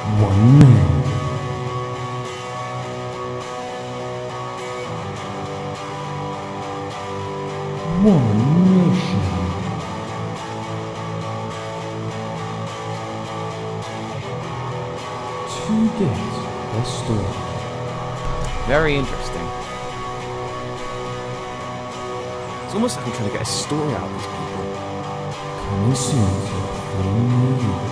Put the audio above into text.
one man. One mission. Two days, the story. Very interesting. It's almost like I'm trying to get a story out of these people. Coming soon to a.